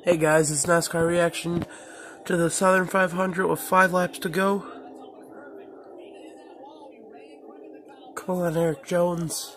Hey guys, it's NASCAR reaction to the Southern 500 with five laps to go. Come on, Erik Jones.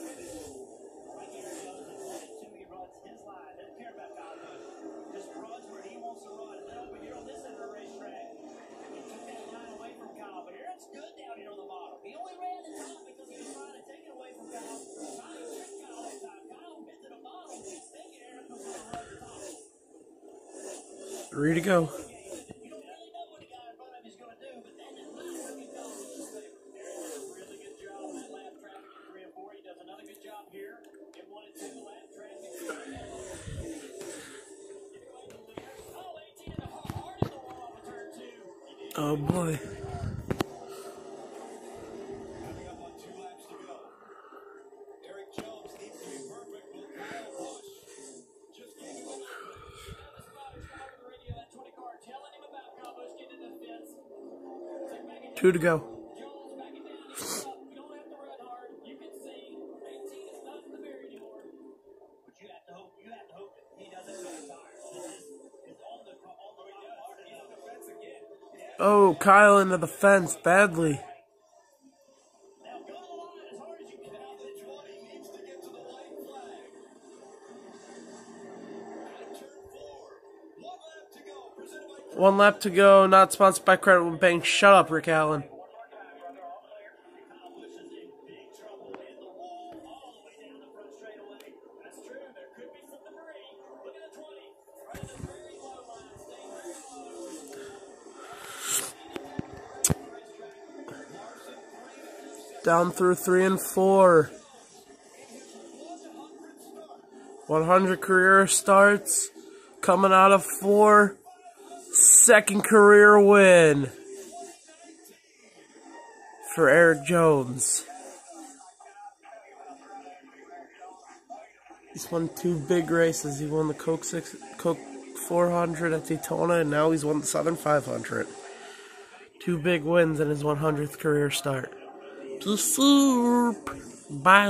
Three to go. Oh boy. Two to go. Oh, Kyle into the fence badly. One lap to go, not sponsored by Credit One Bank. Shut up, Rick Allen. Down through three and four. 100 career starts coming out of four second career win for Erik Jones. He's won two big races. He won the Coke six, Coke 400 at Daytona, and now he's won the Southern 500. Two big wins in his 100th career start. Soup. Bye.